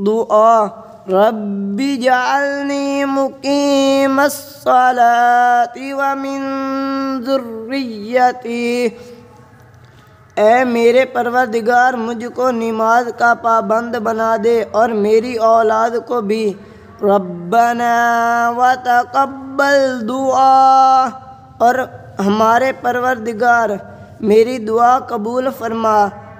दुआ जालनी मुकीम सलाती व मिन ज़ुर्रियती ए मेरे परवरदिगार, मुझको नमाज़ का पाबंद बना दे और मेरी औलाद को भी। रब्बना व तकब्बल दुआ। और हमारे परवरदिगार, मेरी दुआ कबूल फरमा।